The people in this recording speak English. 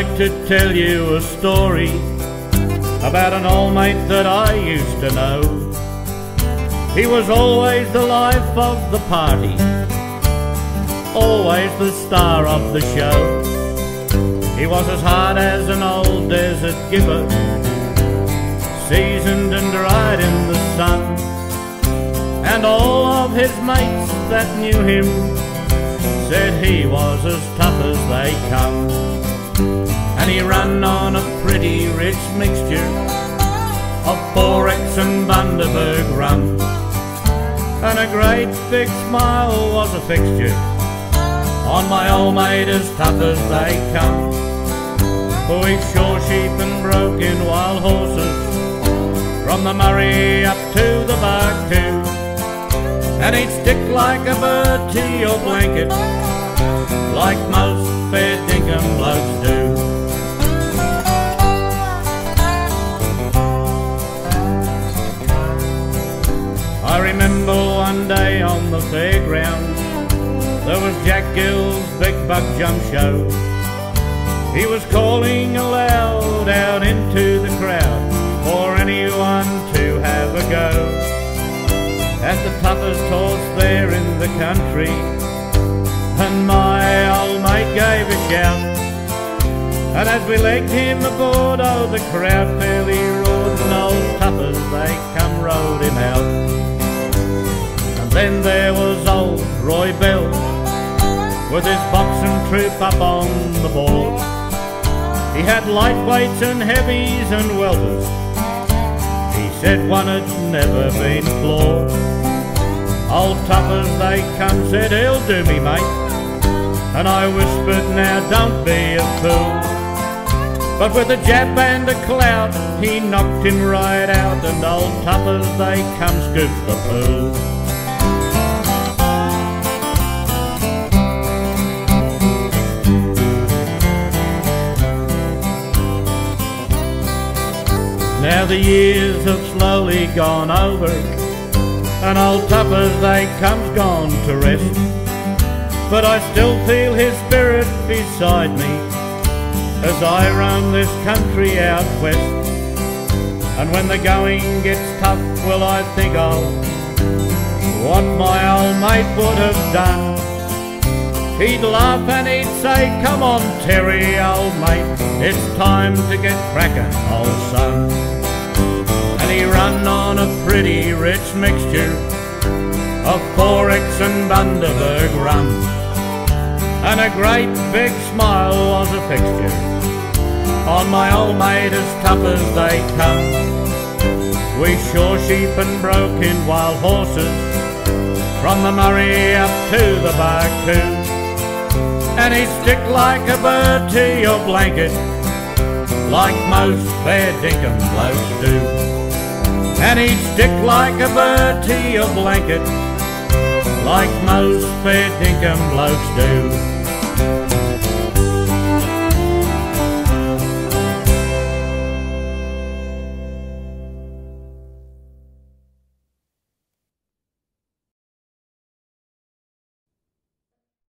to tell you a story about an old mate that I used to know. He was always the life of the party, always the star of the show. He was as hard as an old desert giver, seasoned and dried in the sun. And all of his mates that knew him said he was as tough as they come. And he ran on a pretty rich mixture of Borex and Bundaberg rum. And a great big smile was a fixture on my old mate as tough as they come. For We shore sheep and broke in wild horses from the Murray up to the Barcoo. And he'd stick like a bird to your blanket, like most there was Jack Gill's big buck jump show. He was calling aloud out into the crowd for anyone to have a go at the toughest horse there in the country. And my old mate gave a shout. And as we legged him aboard, oh, the crowd fairly roared, and old toughers, they come rode him out. And then there was old Roy Bell, with his boxing trip up on the board. He had lightweights and heavies and welters. He said one had never been floored. Old toughers they come, said he'll do me, mate. And I whispered, now don't be a fool. But with a jab and a clout, he knocked him right out. And old toughers they come scoop the pool. Now the years have slowly gone over, and old Tuppers they comes gone to rest. But I still feel his spirit beside me as I roam this country out west. And when the going gets tough, will I think of what my old mate would have done? He'd laugh and he'd say, Come on, Terry, old mate, it's time to get cracking, old son. And he run on a pretty rich mixture of Borex and Bundaberg rum. And a great big smile was a fixture on my old mate as tough as they come. We shore sheep and broke in wild horses from the Murray up to the Barcoo. And he'd stick like a bird to your blanket, like most fair dinkum blokes do. And he'd stick like a bird to your blanket, like most fair dinkum blokes do.